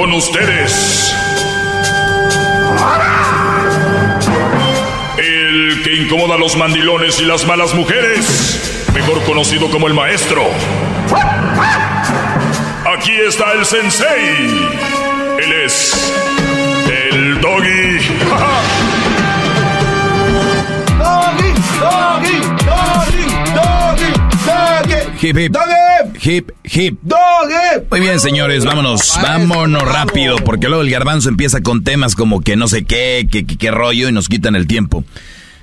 con ustedes. El que incomoda a los mandilones y las malas mujeres, mejor conocido como el maestro. Aquí está el sensei. Él es el doggy. Doggy, doggy, doggy, doggy, doggy. Hip, hip. Doggy. Hip, hip. Doggy. Muy bien, señores, vámonos, vámonos rápido, porque luego el garbanzo empieza con temas como que no sé qué, qué, qué, rollo y nos quitan el tiempo.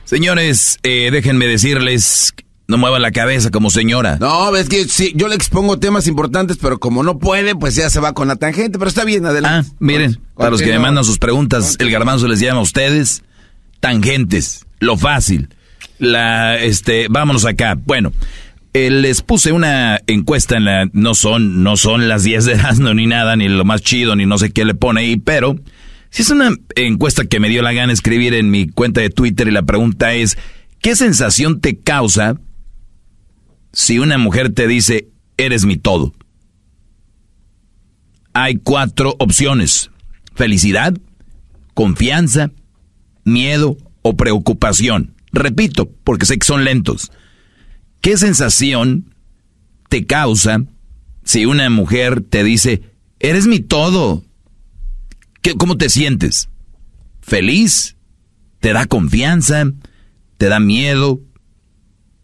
Señores, eh, déjenme decirles, no muevan la cabeza como señora. No, ves que sí, yo le expongo temas importantes, pero como no puede, pues ya se va con la tangente, pero está bien, Ah, adelante. miren, para los que me mandan sus preguntas, el garbanzo les llama a ustedes tangentes, lo fácil. La, este, vámonos acá. Bueno, eh, les puse una encuesta en la, no son, no son las 10 de Erasmo ni nada, ni lo más chido, ni no sé qué le pone ahí, pero si es una encuesta que me dio la gana escribir en mi cuenta de Twitter y la pregunta es, ¿qué sensación te causa si una mujer te dice, eres mi todo? Hay cuatro opciones. Felicidad, confianza, miedo o preocupación. Repito, porque sé que son lentos. ¿Qué sensación te causa si una mujer te dice, eres mi todo? ¿Qué, ¿Cómo te sientes? ¿Feliz? ¿Te da confianza? ¿Te da miedo?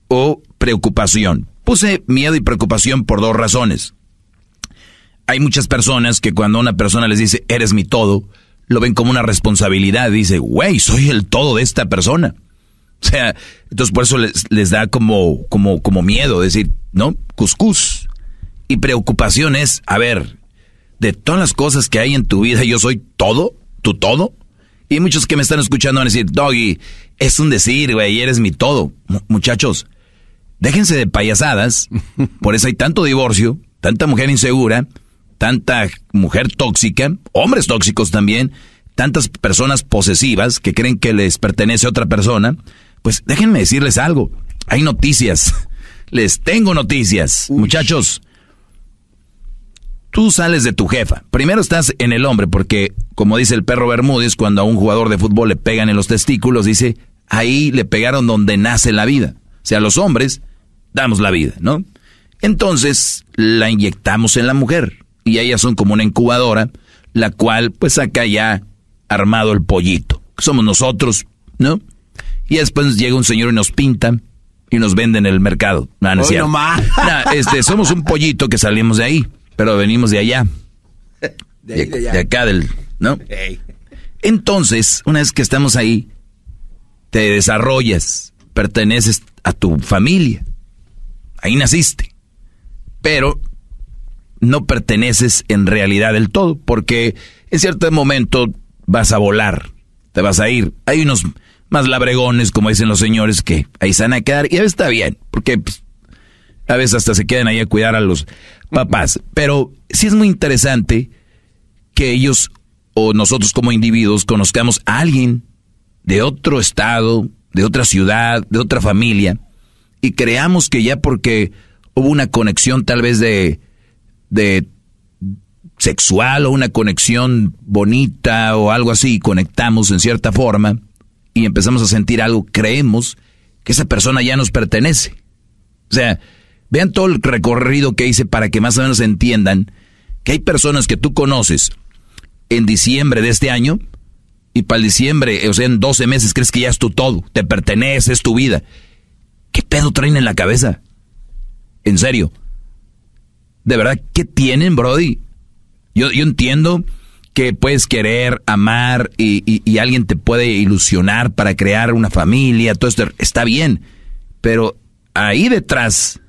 ¿O preocupación? Puse miedo y preocupación por dos razones. Hay muchas personas que cuando una persona les dice, eres mi todo, lo ven como una responsabilidad. Dice, güey, soy el todo de esta persona. O sea, entonces por eso les, les da como, como, como miedo decir, ¿no? Cuscús. Y preocupación es, a ver, de todas las cosas que hay en tu vida, yo soy todo, tu todo. Y muchos que me están escuchando van a decir, Doggy, es un decir, güey, eres mi todo. Mu- muchachos, déjense de payasadas. Por eso hay tanto divorcio, tanta mujer insegura, tanta mujer tóxica, hombres tóxicos también, tantas personas posesivas que creen que les pertenece a otra persona. Pues déjenme decirles algo. Hay noticias. Les tengo noticias. Muchachos, tú sales de tu jefa. Primero estás en el hombre, porque como dice el perro Bermúdez, cuando a un jugador de fútbol le pegan en los testículos, dice, ahí le pegaron donde nace la vida. O sea, los hombres damos la vida, ¿no? Entonces la inyectamos en la mujer y ellas son como una incubadora, la cual pues saca ya armado el pollito. Somos nosotros, ¿no? Y después llega un señor y nos pinta y nos vende en el mercado. No, no. No, este, somos un pollito que salimos de ahí, pero venimos de allá. De ahí, de allá. de acá del, ¿no? Entonces, una vez que estamos ahí, te desarrollas, perteneces a tu familia. Ahí naciste. Pero no perteneces en realidad del todo, porque en cierto momento vas a volar, te vas a ir. Hay unos más labregones, como dicen los señores, que ahí se van a quedar, y a veces está bien, porque pues, a veces hasta se quedan ahí a cuidar a los papás. Pero sí es muy interesante que ellos o nosotros como individuos conozcamos a alguien de otro estado, de otra ciudad, de otra familia, y creamos que ya porque hubo una conexión tal vez de, de sexual o una conexión bonita o algo así, conectamos en cierta forma y empezamos a sentir algo, creemos que esa persona ya nos pertenece. O sea, vean todo el recorrido que hice para que más o menos entiendan que hay personas que tú conoces en diciembre de este año y para el diciembre, o sea, en 12 meses crees que ya es tu todo, te pertenece, es tu vida. ¿Qué pedo traen en la cabeza? En serio. ¿De verdad qué tienen, Brody? Yo, yo entiendo que puedes querer, amar y, y- alguien te puede ilusionar para crear una familia, todo esto está bien, pero ahí detrás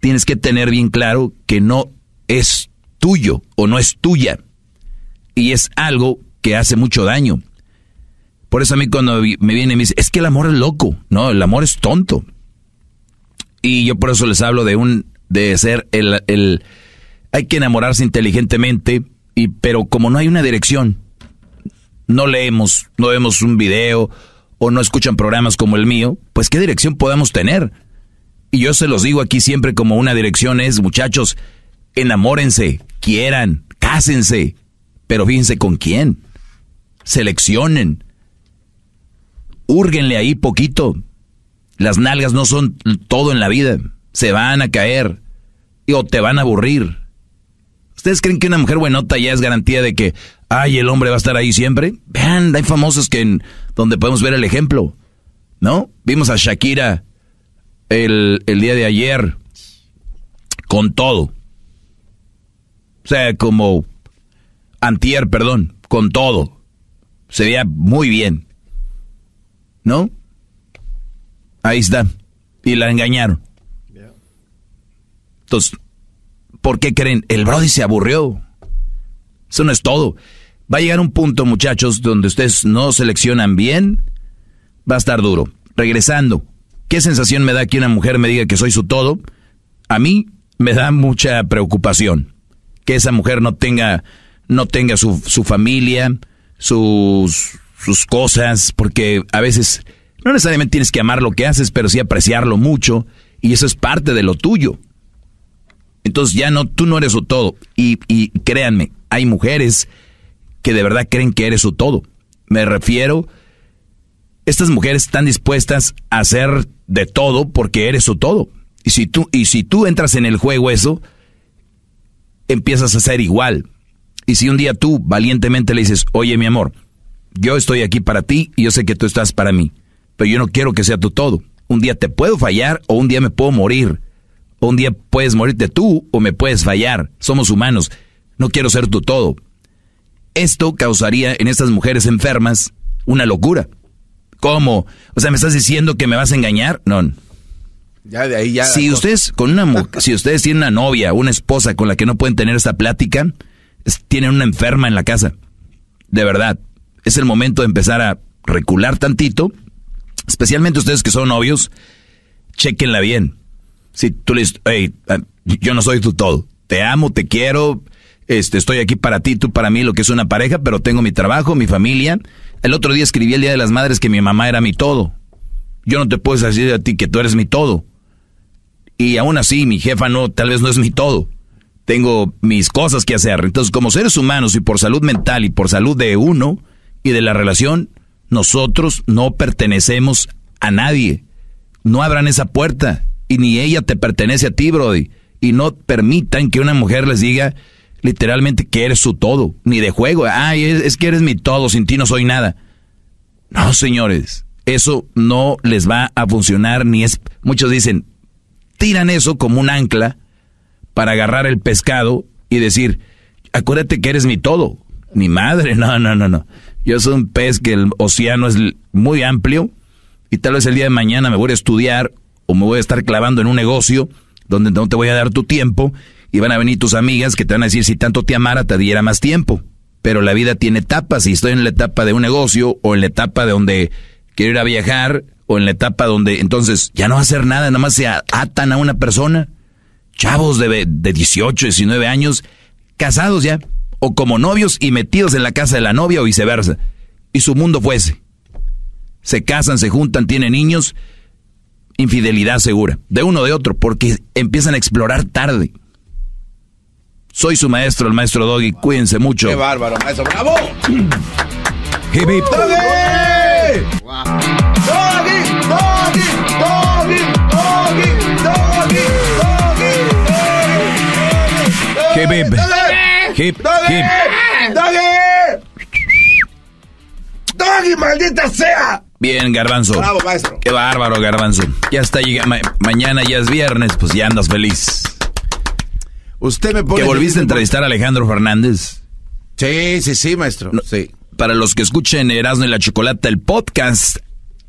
tienes que tener bien claro que no es tuyo o no es tuya y es algo que hace mucho daño. Por eso a mí cuando me viene y me dice, es que el amor es loco, no, el amor es tonto. Y yo por eso les hablo de un, de ser el, el hay que enamorarse inteligentemente, pero como no hay una dirección, no leemos, no vemos un video o no escuchan programas como el mío, pues qué dirección podemos tener. Y yo se los digo aquí siempre como una dirección es, muchachos, enamórense, quieran, cásense, Pero fíjense con quién. Seleccionen. Úrguenle ahí poquito. Las nalgas no son todo en la vida. Se van a caer. O te van a aburrir. ¿Ustedes creen que una mujer buenota ya es garantía de que, ay, el hombre va a estar ahí siempre? Vean, hay famosos que en, donde podemos ver el ejemplo. ¿No? Vimos a Shakira el, el día de ayer con todo. O sea, como antier, perdón, con todo. Se veía muy bien. ¿No? Ahí está. Y la engañaron. Entonces, ¿por qué creen? El Brody se aburrió. Eso no es todo. Va a llegar un punto, muchachos, donde ustedes no seleccionan bien. Va a estar duro. Regresando. ¿Qué sensación me da que una mujer me diga que soy su todo? A mí me da mucha preocupación. Que esa mujer no tenga, no tenga su, familia, sus cosas, porque a veces no necesariamente tienes que amar lo que haces, pero sí apreciarlo mucho, y eso es parte de lo tuyo. Entonces ya no, tú no eres su todo. Y, créanme, hay mujeres que de verdad creen que eres su todo. Me refiero, estas mujeres están dispuestas a hacer de todo porque eres su todo. Y si tú, y si tú entras en el juego eso, empiezas a ser igual. Y si un día tú valientemente le dices, oye mi amor, yo estoy aquí para ti y yo sé que tú estás para mí, pero yo no quiero que sea tu todo. Un día te puedo fallar o un día me puedo morir. Un día puedes morirte tú o me puedes fallar. Somos humanos. No quiero ser tu todo. Esto causaría en estas mujeres enfermas una locura. ¿Cómo? O sea, ¿me estás diciendo que me vas a engañar? No. Ya de ahí ya. Si ustedes con una si ustedes tienen una novia, una esposa con la que no pueden tener esta plática, es- tienen una enferma en la casa. De verdad, es el momento de empezar a recular tantito, especialmente ustedes que son novios, chequenla bien. Si tú le dices, hey, ah, yo no soy tu todo, te amo, te quiero, este, estoy aquí para ti, tú para mí, lo que es una pareja, pero tengo mi trabajo, mi familia. El otro día escribí el Día de las Madres que mi mamá era mi todo. Yo no te puedo decir a ti que tú eres mi todo. Y aún así, mi jefa no, tal vez no es mi todo. Tengo mis cosas que hacer. Entonces, como seres humanos y por salud mental y por salud de uno y de la relación, nosotros no pertenecemos a nadie. No abran esa puerta. Y ni ella te pertenece a ti, Brody. Y no permitan que una mujer les diga literalmente que eres su todo. Ni de juego. Ay, es, que eres mi todo, sin ti no soy nada. No, señores. Eso no les va a funcionar ni es... Muchos dicen, tiran eso como un ancla para agarrar el pescado y decir, acuérdate que eres mi todo. Mi madre, no, no, no, no. Yo soy un pez que el océano es muy amplio y tal vez el día de mañana me voy a estudiar o me voy a estar clavando en un negocio donde no te voy a dar tu tiempo y van a venir tus amigas que te van a decir si tanto te amara te diera más tiempo. Pero la vida tiene etapas y estoy en la etapa de un negocio o en la etapa de donde quiero ir a viajar o en la etapa donde entonces ya no hacer nada, nada más se atan a una persona. Chavos de, de 18, 19 años, casados ya, o como novios y metidos en la casa de la novia o viceversa. Y su mundo fue ese. Se casan, se juntan, tienen niños, infidelidad segura, de uno o de otro, porque empiezan a explorar tarde. Soy su maestro, el maestro Doggy, cuídense mucho. Qué bárbaro, maestro. ¡Bravo! Hip, hip. ¡Doggy! ¡Doggy! ¡Doggy! ¡Doggy! ¡Doggy! ¡Doggy! ¡Doggy! Hip, hip. Hip, ¡Doggy! hip. ¡Doggy! ¡Doggy, maldita sea! Bien, Garbanzo. Bravo, maestro. Qué bárbaro, Garbanzo. Ya está llegando. mañana ya es viernes, pues ya andas feliz. Usted me pone. ¿Que volviste a entrevistar a Alejandro Fernández? Sí, sí, sí, maestro. No. Sí. Para los que escuchen Erasmo y la Chocolata, el podcast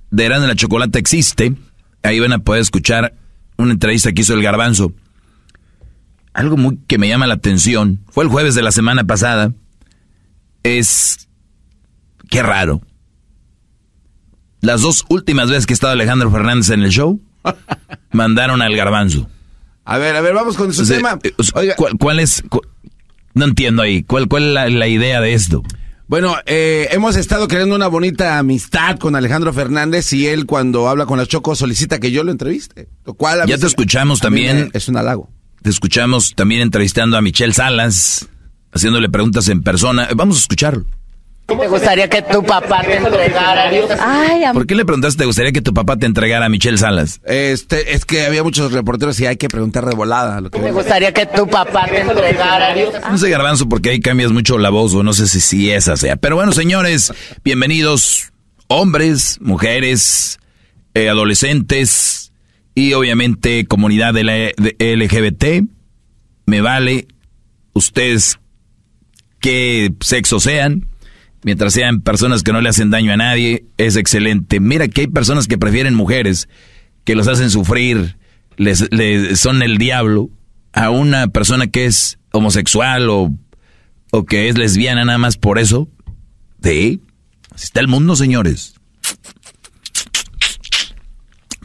de Erasmo y la Chocolata existe. Ahí van a poder escuchar una entrevista que hizo el Garbanzo. Algo muy que me llama la atención. Fue el jueves de la semana pasada. Es... Qué raro. Las dos últimas veces que ha estado Alejandro Fernández en el show, mandaron al Garbanzo. A ver, a ver, vamos con su O sea, tema. eh, Oiga, ¿cuál, cuál es? cu- no entiendo ahí. ¿Cuál, cuál es la, la idea de esto? bueno, eh, hemos estado creando una bonita amistad con Alejandro Fernández y él cuando habla con la Choco solicita que yo lo entreviste. Lo cual a mí Ya te escuchamos a también. Es un halago. Te escuchamos también entrevistando a Michelle Salas. haciéndole preguntas en persona. Vamos a escucharlo. ¿Te gustaría que tu papá te entregara? Ay, am- ¿Por qué le preguntaste, te gustaría que tu papá te entregara a Michelle Salas? Este, es que había muchos reporteros y hay que preguntar de volada. Lo que ¿Te gustaría que tu papá te entregara? No sé, Garbanzo, porque ahí cambias mucho la voz, o no sé si, si esa sea. Pero bueno, señores, bienvenidos, hombres, mujeres, eh, adolescentes y obviamente comunidad de la de LGBT. Me vale ustedes qué sexo sean, mientras sean personas que no le hacen daño a nadie, es excelente. Mira que hay personas que prefieren mujeres, que los hacen sufrir, les, son el diablo, a una persona que es homosexual o, o que es lesbiana nada más por eso. Sí, así está el mundo, señores.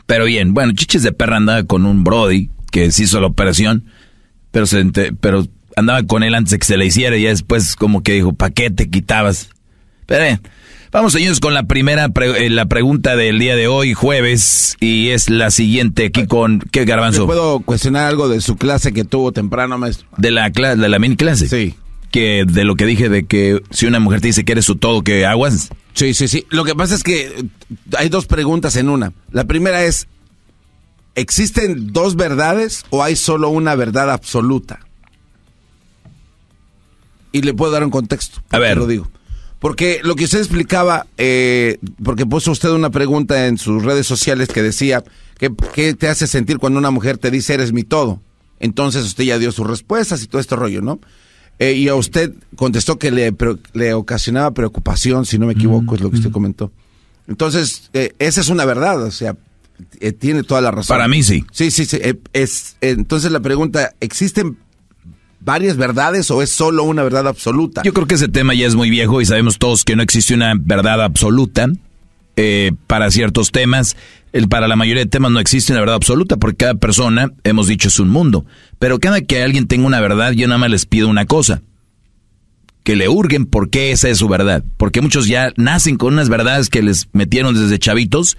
Pero bien, bueno, Chiches de Perra andaba con un Brody que se hizo la operación, pero, se pero andaba con él antes de que se le hiciera y después como que dijo, ¿pa' qué te quitabas? Pero vamos señores con la primera pre- eh, la pregunta del día de hoy, jueves, y es la siguiente aquí con, ¿qué ¿Le garbanzo? puedo cuestionar algo de su clase que tuvo temprano, maestro? De la, cla- de la mini clase. Sí. Que de lo que dije de que si una mujer te dice que eres su todo, que aguas. Sí, sí, sí. Lo que pasa es que eh, hay dos preguntas en una. La primera es, ¿existen dos verdades o hay solo una verdad absoluta? Y le puedo dar un contexto. A ver. Lo digo. Porque lo que usted explicaba, eh, porque puso usted una pregunta en sus redes sociales que decía, ¿qué, qué te hace sentir cuando una mujer te dice eres mi todo? Entonces usted ya dio sus respuestas y todo este rollo, ¿no? Eh, y a usted contestó que le, le ocasionaba preocupación, si no me equivoco, es lo que usted comentó. Entonces, eh, esa es una verdad, o sea, eh, tiene toda la razón. Para mí sí. Sí, sí, sí. eh, es, entonces la pregunta, ¿existen varias verdades o es solo una verdad absoluta? Yo creo que ese tema ya es muy viejo y sabemos todos que no existe una verdad absoluta eh, para ciertos temas. El, para la mayoría de temas no existe una verdad absoluta porque cada persona, hemos dicho, es un mundo. Pero cada que alguien tenga una verdad, yo nada más les pido una cosa. Que le hurguen por qué esa es su verdad. Porque muchos ya nacen con unas verdades que les metieron desde chavitos,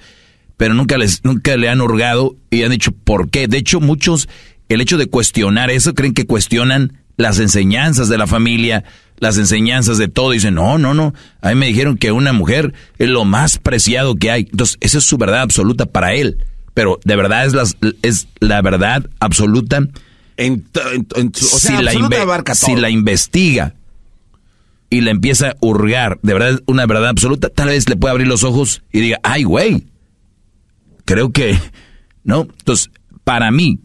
pero nunca les, nunca le han hurgado y han dicho por qué. De hecho, muchos, el hecho de cuestionar eso, creen que cuestionan las enseñanzas de la familia, las enseñanzas de todo. Dicen, no, no, no. A mí me dijeron que una mujer es lo más preciado que hay. Entonces, esa es su verdad absoluta para él. Pero de verdad es, las, es la verdad absoluta En, en- en su- o sea, si, la absoluta si la investiga y la empieza a hurgar, de verdad, una verdad absoluta, tal vez le pueda abrir los ojos y diga, ay, güey, creo que, ¿no? Entonces, para mí,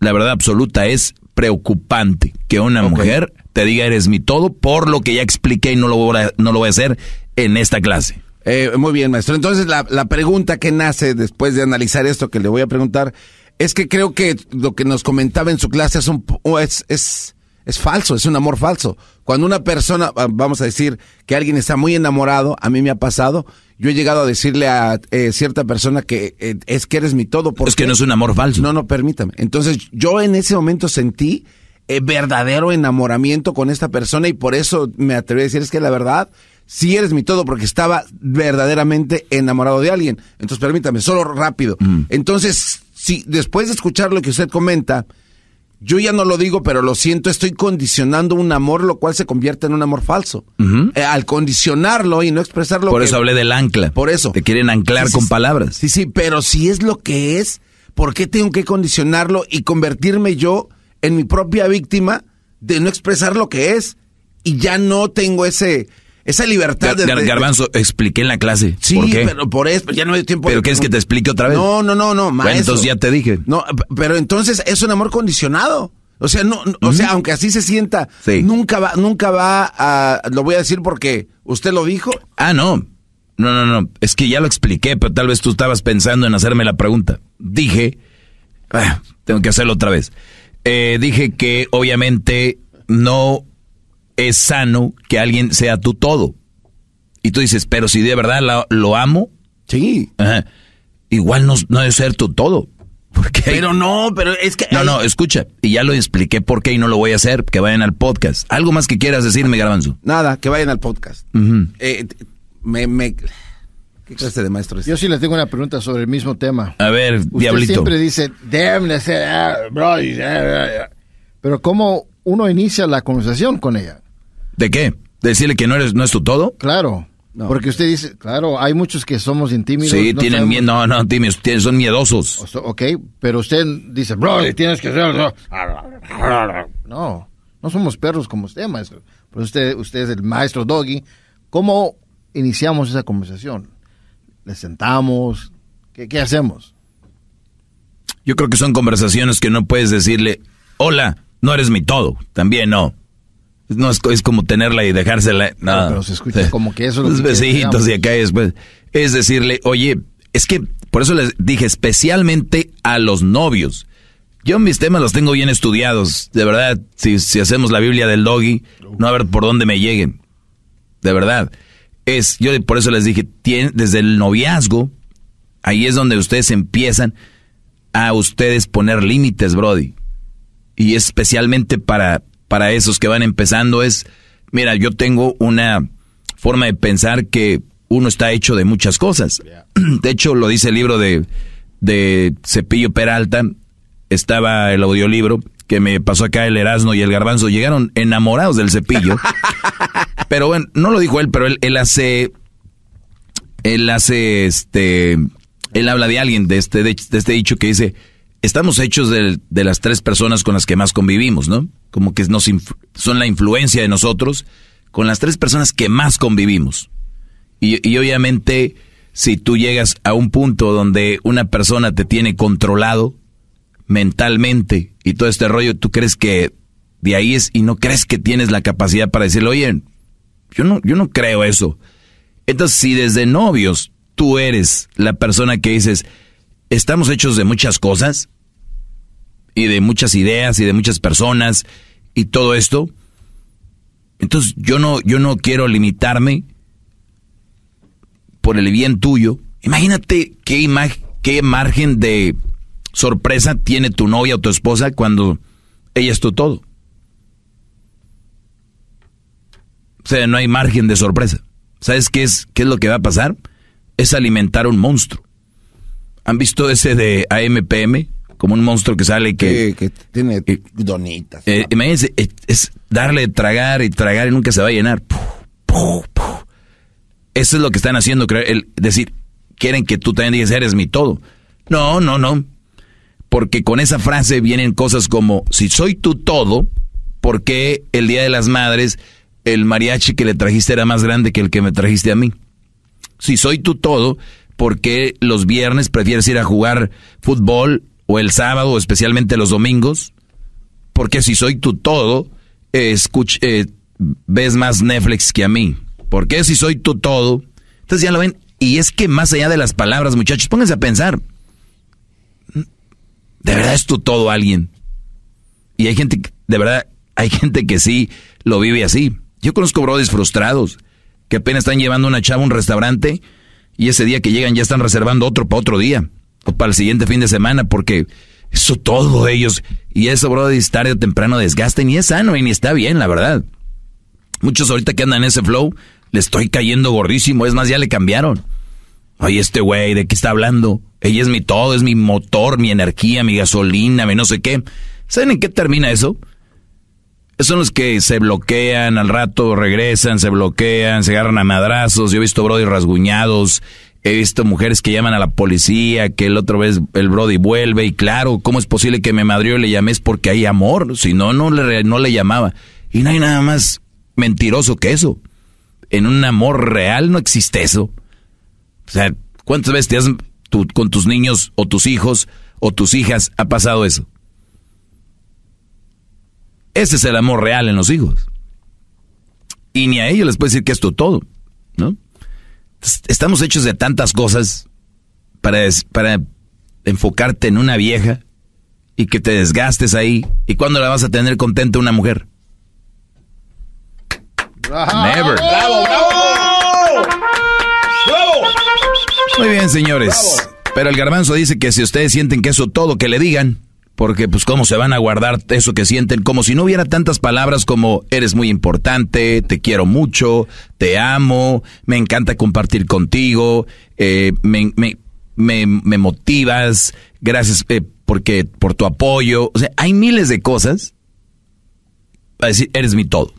la verdad absoluta es preocupante que una mujer te diga eres mi todo por lo que ya expliqué y no lo voy a, no lo voy a hacer en esta clase. Eh, muy bien, maestro. Entonces, la, la pregunta que nace después de analizar esto que le voy a preguntar es que creo que lo que nos comentaba en su clase es, un, es, es, es falso, es un amor falso. Cuando una persona, ah, vamos a decir que alguien está muy enamorado, a mí me ha pasado, yo he llegado a decirle a eh, cierta persona que eh, es que eres mi todo. ¿por Es que no es un amor falso. No, no, permítame. Entonces, yo en ese momento sentí eh, verdadero enamoramiento con esta persona y por eso me atreví a decir, es que la verdad, sí eres mi todo, porque estaba verdaderamente enamorado de alguien. Entonces, permítame, solo rápido. Entonces, si después de escuchar lo que usted comenta, yo ya no lo digo, pero lo siento, estoy condicionando un amor, lo cual se convierte en un amor falso. Eh, al condicionarlo y no expresarlo. Por eso hablé del ancla. Por eso. Te quieren anclar sí, con sí. palabras. Sí, sí, pero si es lo que es, ¿por qué tengo que condicionarlo y convertirme yo en mi propia víctima de no expresar lo que es? Y ya no tengo ese esa libertad Gar- de, Gar- de- Garbanzo, expliqué en la clase. Sí, ¿Por qué? pero por eso, ya no hay tiempo. ¿Pero de- quieres que te explique otra vez? No, no, no, no, Bueno, maestro. entonces ya te dije. No, pero entonces es un amor condicionado. O sea, no, o sea, aunque así se sienta, Sí. nunca va, nunca va a, lo voy a decir porque usted lo dijo. Ah, no. No, no, no. Es que ya lo expliqué, pero tal vez tú estabas pensando en hacerme la pregunta. Dije, ah, tengo que hacerlo otra vez. Eh, dije que obviamente no es sano que alguien sea tu todo. Y tú dices, pero si de verdad lo amo, Sí. ajá, igual no, no debe ser tu todo. Porque Pero no, pero es que No, hay- no, escucha. Y ya lo expliqué por qué y no lo voy a hacer. Que vayan al podcast. ¿Algo más que quieras decirme, Garbanzo? nada, que vayan al podcast. Eh, me, me, ¿Qué clase de maestro es? Yo sí le tengo una pregunta sobre el mismo tema. A ver, Usted Diablito. siempre dice, damn, ah, bro, ah, ah". pero ¿cómo uno inicia la conversación con ella? ¿De qué? ¿De decirle que no eres, no es tu todo? Claro. Porque usted dice, claro, hay muchos que somos intímidos. Sí, no tienen miedo, no, no, tímidos, son miedosos. O sea, Ok, pero usted dice, bro, tienes que ser... No, no somos perros como usted, maestro. Pero usted, usted es el maestro Doggy. ¿Cómo iniciamos esa conversación? ¿Le sentamos? ¿Qué, qué hacemos? Yo creo que son conversaciones que no puedes decirle, hola, no eres mi todo. También no. No es, es como tenerla y dejársela. No. Pero se escucha como que eso es lo Los que besitos y acá después. Es decirle, oye, es que por eso les dije especialmente a los novios. Yo mis temas los tengo bien estudiados. De verdad, si, si hacemos la Biblia del doggy, no a ver por dónde me lleguen. De verdad. Es, yo por eso les dije, desde el noviazgo, ahí es donde ustedes empiezan a ustedes poner límites, Brody. Y especialmente para, para esos que van empezando es, mira, yo tengo una forma de pensar que uno está hecho de muchas cosas. De hecho, lo dice el libro de, de Cepillo Peralta, estaba el audiolibro que me pasó acá el Erasmo y el Garbanzo, llegaron enamorados del cepillo. pero bueno, no lo dijo él, pero él, él hace, él hace este, él habla de alguien, de este, de, de este dicho que dice, estamos hechos de, las tres personas con las que más convivimos, ¿no? Como que nos son la influencia de nosotros con las tres personas que más convivimos. Y, y obviamente, si tú llegas a un punto donde una persona te tiene controlado mentalmente y todo este rollo, tú crees que de ahí es y no crees que tienes la capacidad para decirle, oye, yo no, yo no creo eso. Entonces, si desde novios tú eres la persona que dices, estamos hechos de muchas cosas y de muchas ideas y de muchas personas y todo esto, entonces yo no, yo no quiero limitarme por el bien tuyo. Imagínate qué, qué margen de sorpresa tiene tu novia o tu esposa cuando ella es tu todo. O sea, no hay margen de sorpresa. ¿Sabes qué es, qué es lo que va a pasar? Es alimentar un monstruo. ¿Han visto ese de AMPM? Como un monstruo que sale que... Que, que tiene donitas. Eh, imagínense, es, es darle tragar y tragar y nunca se va a llenar. Puf, puf, puf. Eso es lo que están haciendo, el decir, quieren que tú también digas, eres mi todo. No, no, no. Porque con esa frase vienen cosas como, si soy tu todo, ¿por qué el Día de las Madres el mariachi que le trajiste era más grande que el que me trajiste a mí? Si soy tu todo, ¿por qué los viernes prefieres ir a jugar fútbol o el sábado, especialmente los domingos? Porque si soy tu todo, eh, ves más Netflix que a mí. ¿Por qué si soy tu todo? Entonces ya lo ven. Y es que más allá de las palabras, muchachos, pónganse a pensar. ¿De verdad es tu todo alguien? Y hay gente, de verdad, hay gente que sí lo vive así. Yo conozco brodis frustrados que apenas están llevando una chava a un restaurante y ese día que llegan ya están reservando otro para otro día para el siguiente fin de semana porque eso todo ellos y eso brodis tarde o temprano desgasta y es sano y ni está bien, la verdad. Muchos ahorita que andan en ese flow, le estoy cayendo gordísimo, es más, ya le cambiaron. Oye, este güey, ¿de qué está hablando? Ella es mi todo, es mi motor, mi energía, mi gasolina, mi no sé qué. ¿Saben en qué termina eso? Son los que se bloquean, al rato regresan, se bloquean, se agarran a madrazos. Yo he visto brody rasguñados, he visto mujeres que llaman a la policía, que el otro vez el brody vuelve y claro, ¿cómo es posible que me madrió y le llamé? Es porque hay amor, si no, no le, no le llamaba. Y no hay nada más mentiroso que eso. En un amor real no existe eso. O sea, ¿cuántas veces te has, tú- con tus niños o tus hijos o tus hijas ha pasado eso? Ese es el amor real en los hijos. Y ni a ellos les puedes decir que es tu todo, ¿no? Estamos hechos de tantas cosas para, para enfocarte en una vieja y que te desgastes ahí. ¿Y cuándo la vas a tener contenta una mujer? Never. ¡Bravo, bravo! ¡Bravo! Muy bien, señores. Pero el garbanzo dice que si ustedes sienten que eso todo, que le digan. Porque pues cómo se van a guardar eso que sienten, como si no hubiera tantas palabras como eres muy importante, te quiero mucho, te amo, me encanta compartir contigo, eh, me, me, me, me motivas, gracias eh, porque por tu apoyo. O sea, hay miles de cosas para decir eres mi todo.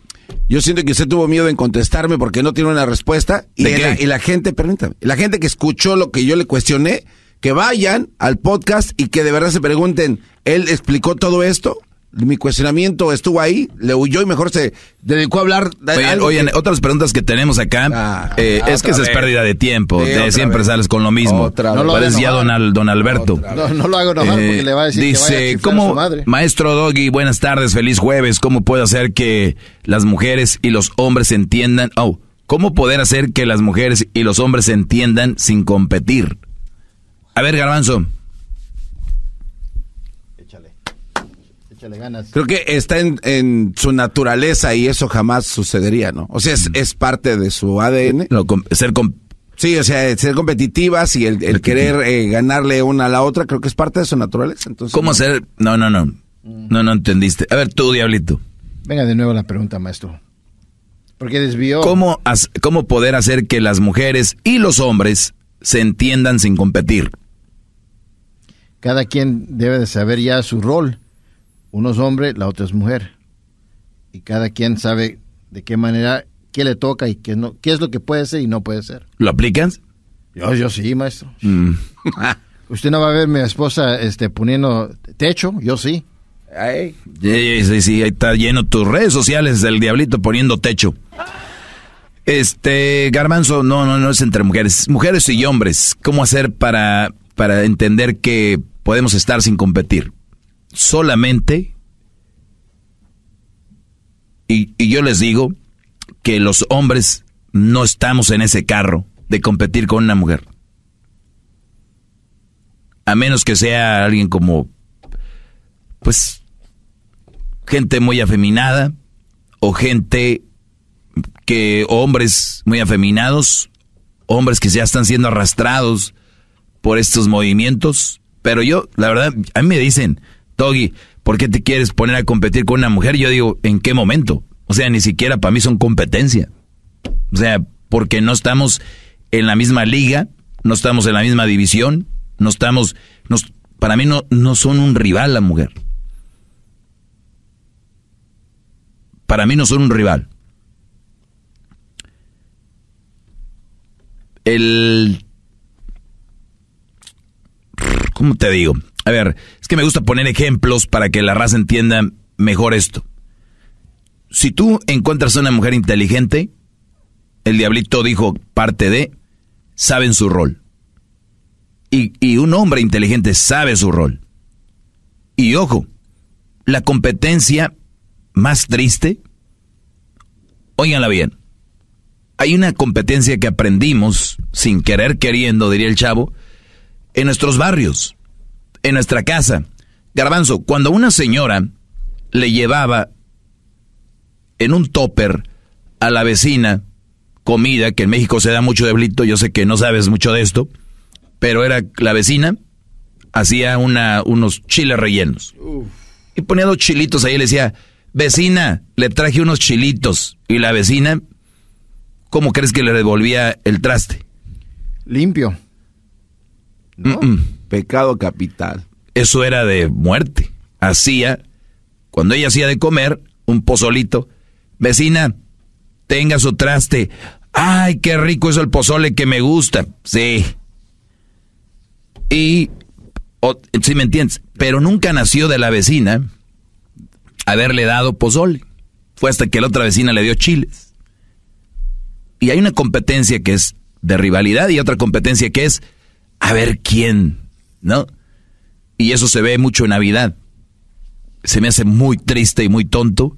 yo siento que usted tuvo miedo en contestarme porque no tiene una respuesta. Y, la, y la gente, permítame, la gente que escuchó lo que yo le cuestioné, que vayan al podcast y que de verdad se pregunten, ¿él explicó todo esto? Mi cuestionamiento estuvo ahí, le huyó y mejor se dedicó a hablar de algo oigan, que- otras preguntas que tenemos acá, Ah, eh, es que esa es pérdida de tiempo. Sí, de siempre vez. sales con lo mismo. Otra. No lo ya don, Al- don Alberto. No, no lo hago enojar porque Eh, le va a decir que vaya a ¿cómo, su madre. maestro Doggy, buenas tardes, feliz jueves, ¿cómo puedo hacer que las mujeres y los hombres se entiendan? Oh, ¿cómo poder hacer que las mujeres y los hombres se entiendan sin competir? A ver, Garbanzo, Échale. Échale ganas. Creo que está en, en su naturaleza y eso jamás sucedería, ¿no? O sea, es, es parte de su ADN. com- ser com- Sí, o sea, ser competitivas y el, el querer eh, ganarle una a la otra, creo que es parte de su naturaleza. Entonces, ¿Cómo no. hacer? No, no, no. No, no entendiste. A ver, tú, Diablito. Venga de nuevo la pregunta, maestro. Porque desvió. ¿Cómo, ¿Cómo poder hacer que las mujeres y los hombres se entiendan sin competir? Cada quien debe de saber ya su rol. Uno es hombre, la otra es mujer. Y cada quien sabe de qué manera, qué le toca y qué, no, qué es lo que puede ser y no puede ser. ¿Lo aplicas? Yo, yo sí, maestro. Mm. Usted no va a ver a mi esposa este, poniendo techo, yo sí. Ay, Sí, sí, sí, ahí está lleno tus redes sociales del diablito poniendo techo. Este, Garbanzo, no, no, no es entre mujeres, mujeres y hombres. ¿Cómo hacer para, para entender que podemos estar sin competir? Solamente, y, yo les digo que los hombres no estamos en ese carro de competir con una mujer. A menos que sea alguien como, pues, gente muy afeminada o gente que hombres muy afeminados, hombres que ya están siendo arrastrados por estos movimientos. Pero yo, la verdad, a mí me dicen, Doggy, ¿por qué te quieres poner a competir con una mujer? Yo digo, ¿en qué momento? O sea, ni siquiera para mí son competencia. O sea, porque no estamos en la misma liga, no estamos en la misma división, no estamos, para mí no, no son un rival la mujer. Para mí no son un rival. El... ¿Cómo te digo? A ver, es que me gusta poner ejemplos para que la raza entienda mejor esto. Si tú encuentras a una mujer inteligente, el diablito dijo parte de, saben su rol. Y, y un hombre inteligente sabe su rol. Y ojo, la competencia más triste, óiganla bien, hay una competencia que aprendimos, sin querer queriendo, diría el chavo, en nuestros barrios, en nuestra casa. Garbanzo, cuando una señora le llevaba en un topper a la vecina comida, que en México se da mucho de blito, yo sé que no sabes mucho de esto, pero era la vecina, hacía una, unos chiles rellenos. Y ponía dos chilitos ahí le decía, vecina, le traje unos chilitos. Y la vecina, ¿cómo crees que le devolvía el traste? Limpio. Mm, mm. pecado capital. Eso era de muerte. Hacía, cuando ella hacía de comer, un pozolito. Vecina, tenga su traste. Ay, qué rico es el pozole que me gusta. Sí. Y, si me entiendes, pero nunca nació de la vecina haberle dado pozole. Fue hasta que la otra vecina le dio chiles. Y hay una competencia que es de rivalidad y otra competencia que es a ver quién, ¿no? Y eso se ve mucho en Navidad. Se me hace muy triste y muy tonto.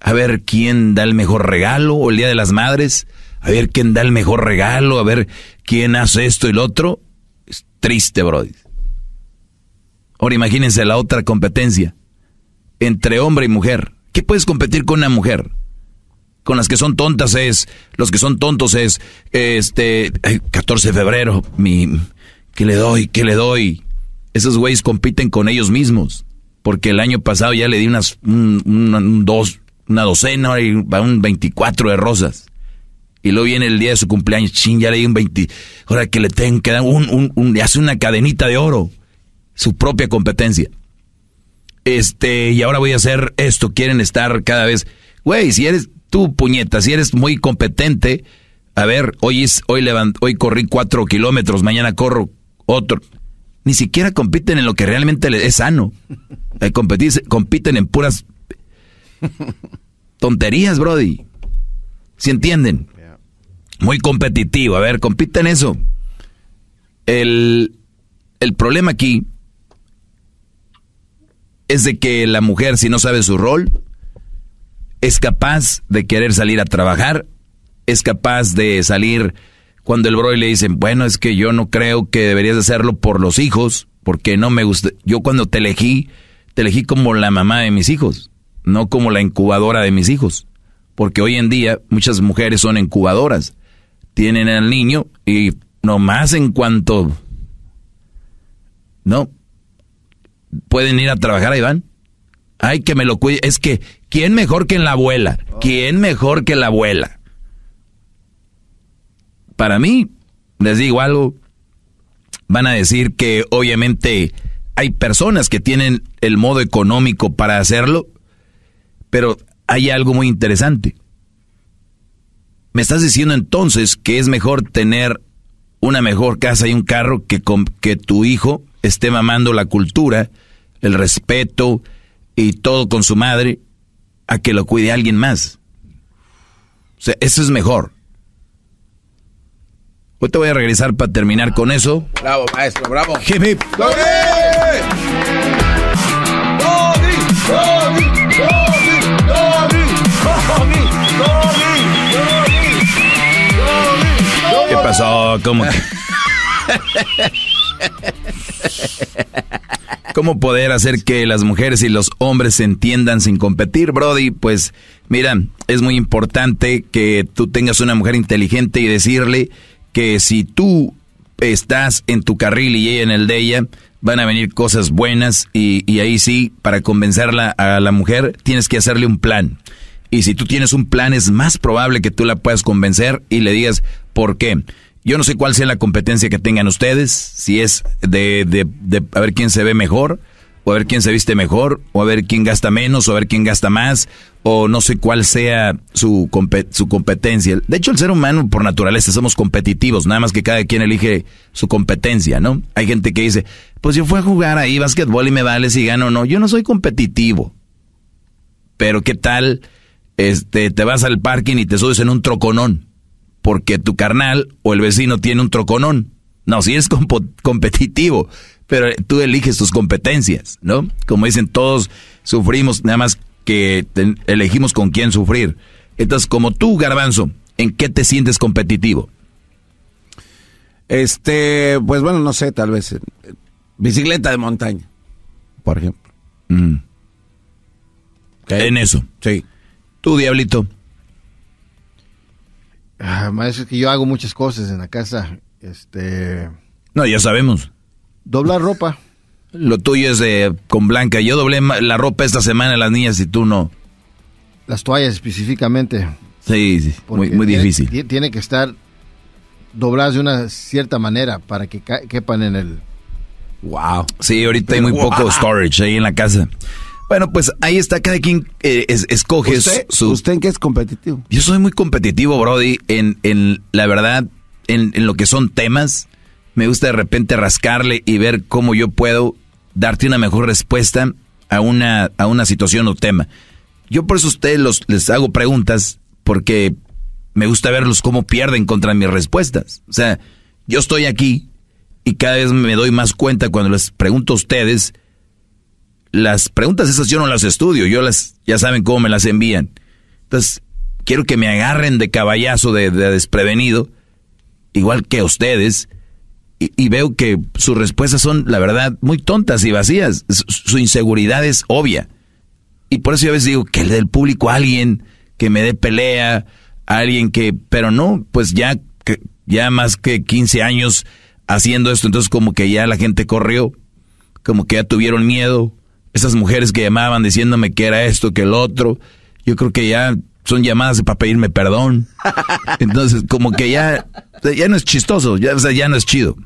A ver quién da el mejor regalo, o el Día de las Madres. A ver quién da el mejor regalo, a ver quién hace esto y lo otro. Es triste, Brody. Ahora imagínense la otra competencia. Entre hombre y mujer. ¿Qué puedes competir con una mujer? Con las que son tontas es, los que son tontos es, este, ay, 14 de febrero, mi, ¿qué le doy? ¿Qué le doy? Esos güeyes compiten con ellos mismos. Porque el año pasado ya le di unas, un, un- un dos, una docena, ahora un 24 de rosas. Y luego viene el día de su cumpleaños, ching, ya le di un 20, ahora que le tengo que dar un, un, un- hace una cadenita de oro. Su propia competencia. Este, y ahora voy a hacer esto, quieren estar cada vez Güey, si eres tú, puñeta, si eres muy competente, a ver, hoy, es, hoy, levant, hoy corrí cuatro kilómetros, mañana corro otro. Ni siquiera compiten en lo que realmente es sano. Eh, competir, compiten en puras tonterías, Brody. ¿Si entienden? Muy competitivo. A ver, compiten eso. El, el problema aquí es de que la mujer, si no sabe su rol, es capaz de querer salir a trabajar, es capaz de salir cuando el bro le dicen, bueno, es que yo no creo que deberías hacerlo por los hijos, porque no me gusta. Yo cuando te elegí, te elegí como la mamá de mis hijos, no como la incubadora de mis hijos. Porque hoy en día muchas mujeres son incubadoras. Tienen al niño y nomás en cuanto... No. Pueden ir a trabajar, ahí van. Ay, que me lo cuide. Es que, ¿quién mejor que la abuela? ¿Quién mejor que la abuela? Para mí, les digo algo, van a decir que obviamente hay personas que tienen el modo económico para hacerlo, pero hay algo muy interesante. Me estás diciendo entonces que es mejor tener una mejor casa y un carro que, que tu hijo esté mamando la cultura, el respeto y todo con su madre, a que lo cuide alguien más. O sea, eso es mejor. Hoy te voy a regresar para terminar con eso. Bravo, maestro, bravo. Hip, hip. ¿Qué pasó? ¿Cómo? ¿Cómo poder hacer que las mujeres y los hombres se entiendan sin competir, Brody? Pues mira, es muy importante que tú tengas una mujer inteligente y decirle que si tú estás en tu carril y ella en el de ella, van a venir cosas buenas y, y, ahí sí, para convencerla a la mujer, tienes que hacerle un plan. Y si tú tienes un plan, es más probable que tú la puedas convencer y le digas por qué. Yo no sé cuál sea la competencia que tengan ustedes, si es de, de, de a ver quién se ve mejor, o a ver quién se viste mejor, o a ver quién gasta menos, o a ver quién gasta más, o no sé cuál sea su, competencia. De hecho, el ser humano por naturaleza somos competitivos, nada más que cada quien elige su competencia, ¿no? Hay gente que dice, pues yo fui a jugar ahí básquetbol y me vale si gano o no. Yo no soy competitivo. Pero ¿qué tal? Este, te vas al parking y te subes en un troconón, porque tu carnal o el vecino tiene un troconón. No, si eres competitivo, pero tú eliges tus competencias, ¿no? Como dicen, todos sufrimos, nada más que elegimos con quién sufrir. Entonces, como tú, Garbanzo, ¿en qué te sientes competitivo? Este, pues bueno, no sé, tal vez. Eh, bicicleta de montaña, por ejemplo. Mm. En eso. Sí. Tú, Diablito. Ah, maestro, es que yo hago muchas cosas en la casa. Este. No, ya sabemos. Doblar ropa. Lo tuyo es de, con Blanca. Yo doblé la ropa esta semana a las niñas y tú no. Las toallas específicamente. Sí, sí muy, muy difícil. Tiene, que estar dobladas de una cierta manera para que quepan en el... Wow. Sí, ahorita hay muy poco storage ahí en la casa. Bueno, pues ahí está, cada quien eh, escoge su... ¿Usted en qué es competitivo? Yo soy muy competitivo, Brody, en, en la verdad, en, en lo que son temas me gusta de repente rascarle y ver cómo yo puedo darte una mejor respuesta a una, a una situación o tema. Yo por eso a ustedes les hago preguntas porque me gusta verlos cómo pierden contra mis respuestas. O sea, yo estoy aquí y cada vez me doy más cuenta cuando les pregunto a ustedes, las preguntas esas yo no las estudio, yo las, ya saben cómo me las envían. Entonces, quiero que me agarren de caballazo, de, de desprevenido, igual que ustedes, y, veo que sus respuestas son, la verdad, muy tontas y vacías. Su, inseguridad es obvia. Y por eso yo a veces digo que le dé el público a alguien que me dé pelea, a alguien que, pero no, pues ya, ya más que 15 años haciendo esto, entonces como que ya la gente corrió, como que ya tuvieron miedo. Esas mujeres que llamaban diciéndome que era esto, que el otro, yo creo que ya son llamadas para pedirme perdón. Entonces, como que ya, ya no es chistoso, ya, ya no es chido.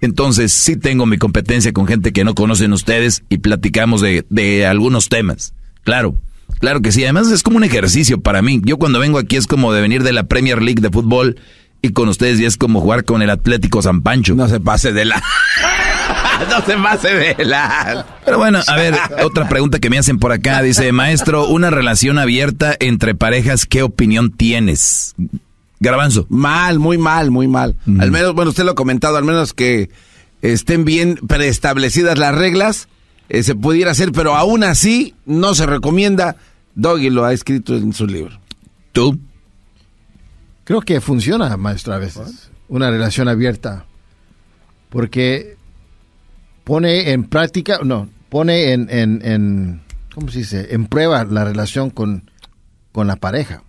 Entonces, sí tengo mi competencia con gente que no conocen ustedes y platicamos de, de algunos temas. Claro, Claro que sí, además es como un ejercicio para mí. Yo cuando vengo aquí es como de venir de la Premier League de fútbol y con ustedes ya es como jugar con el Atlético San Pancho. No se pase de la... no se pase de la... Pero bueno, a ver, otra pregunta que me hacen por acá. Dice, maestro, una relación abierta entre parejas, ¿qué opinión tienes? Garbanzo. Mal, muy mal, muy mal. Al menos, bueno, usted lo ha comentado, al menos que estén bien preestablecidas las reglas, eh, se pudiera hacer, pero aún así no se recomienda. Doggy lo ha escrito en su libro. ¿Tú? Creo que funciona, maestro, a veces. Una relación abierta. Porque pone en práctica, no, pone en, en, en ¿cómo se dice? En prueba la relación con, con la pareja.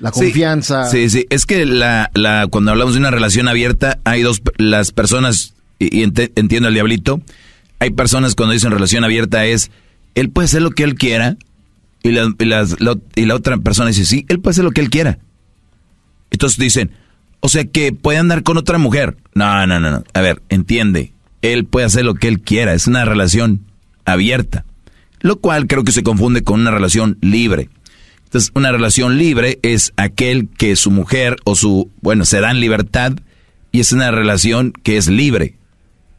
La confianza. Sí, sí, es que la, la, cuando hablamos de una relación abierta, hay dos, las personas, y, entiendo al diablito, hay personas cuando dicen relación abierta es, él puede hacer lo que él quiera, y la, y, y la otra persona dice, sí, él puede hacer lo que él quiera. Entonces dicen, o sea que puede andar con otra mujer. No, no, no, no. A ver, entiende. Él puede hacer lo que él quiera. Es una relación abierta. Lo cual creo que se confunde con una relación libre. Entonces, una relación libre es aquel que su mujer o su, bueno, se dan libertad y es una relación que es libre.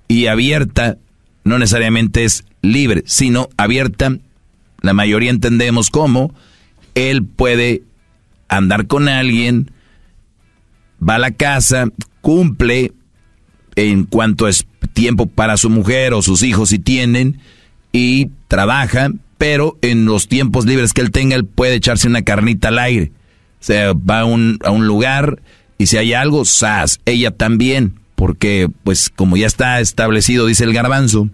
Y abierta no necesariamente es libre, sino abierta, la mayoría entendemos cómo él puede andar con alguien, va a la casa, cumple en cuanto es tiempo para su mujer o sus hijos si tienen, y trabaja, pero en los tiempos libres que él tenga, él puede echarse una carnita al aire. O sea, va a un, a un lugar y si hay algo, ¡zas! Ella también, porque pues como ya está establecido, dice el garbanzo,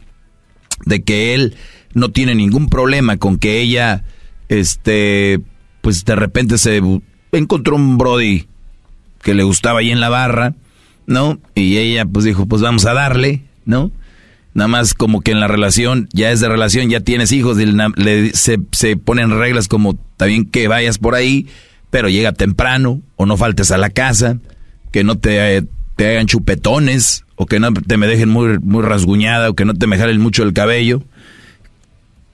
de que él no tiene ningún problema con que ella, este, pues de repente se encontró un Brody que le gustaba ahí en la barra, ¿no? Y ella pues dijo, pues vamos a darle, ¿no? Nada más como que en la relación, ya es de relación, ya tienes hijos, le, se, se ponen reglas como también que vayas por ahí, pero llega temprano o no faltes a la casa, que no te, te hagan chupetones o que no te me dejen muy, muy rasguñada o que no te me jalen mucho el cabello.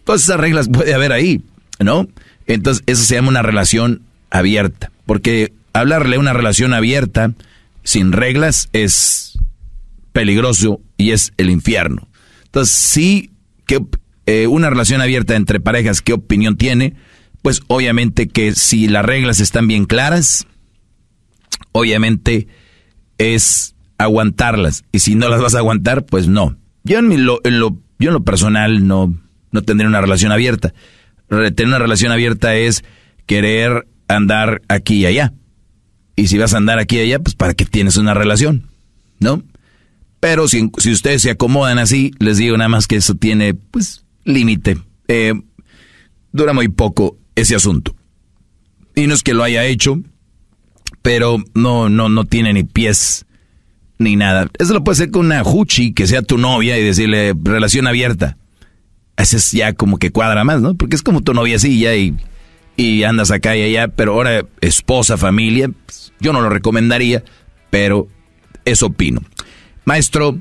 Todas esas reglas puede haber ahí, ¿no? Entonces eso se llama una relación abierta, porque hablarle una relación abierta sin reglas es peligroso y es el infierno. Entonces, sí, que eh, una relación abierta entre parejas, ¿qué opinión tiene? Pues obviamente que si las reglas están bien claras, obviamente es aguantarlas. Y si no las vas a aguantar, pues no. Yo en, lo, en lo, yo en lo personal no, no tendría una relación abierta. Tener una relación abierta es querer andar aquí y allá. Y si vas a andar aquí y allá, pues para qué tienes una relación, ¿no? Pero si, ustedes se acomodan así, les digo nada más que eso tiene, pues, límite. Eh, dura muy poco ese asunto. Y no es que lo haya hecho, pero no, no, no tiene ni pies ni nada. Eso lo puede hacer con una huchi que sea tu novia y decirle relación abierta. Ese es ya como que cuadra más, ¿no? Porque es como tu ya y, y andas acá y allá, pero ahora esposa, familia, pues, yo no lo recomendaría, pero eso opino. Maestro,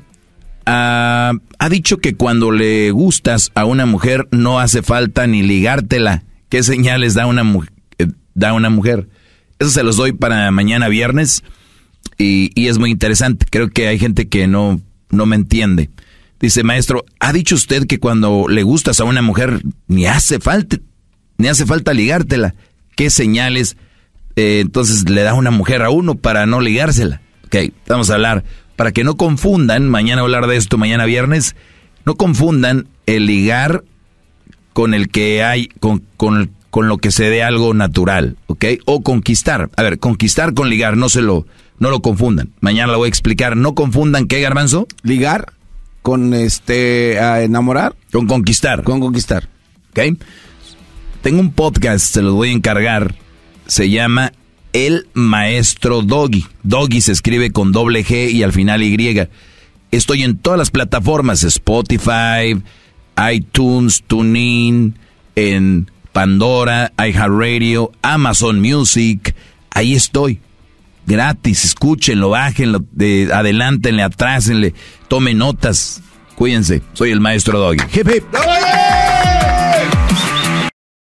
ah, ha dicho que cuando le gustas a una mujer no hace falta ni ligártela. ¿Qué señales da una, eh, da una mujer? Eso se los doy para mañana viernes y, y, es muy interesante. Creo que hay gente que no, no me entiende. Dice, maestro, ¿ha dicho usted que cuando le gustas a una mujer ni hace falta, ni hace falta ligártela? ¿Qué señales eh, entonces le da una mujer a uno para no ligársela? Ok, vamos a hablar para que no confundan, mañana hablar de esto, mañana viernes, no confundan el ligar con el que hay, con, con, con lo que se dé algo natural, ¿ok? O conquistar. A ver, conquistar con ligar, no se lo, no lo confundan. Mañana lo voy a explicar. No confundan qué, garbanzo. Ligar con este, enamorar. Con conquistar. Con conquistar. ¿Ok? Tengo un podcast, se los voy a encargar. Se llama el maestro Doggy. Doggy se escribe con doble G y al final Y. Estoy en todas las plataformas, Spotify, iTunes, TuneIn, en Pandora, iHeartRadio, Amazon Music. Ahí estoy. Gratis, escúchenlo, bájenlo, de, adelántenle, atrásenle, tomen notas. Cuídense, soy el maestro Doggy. Hip, hip.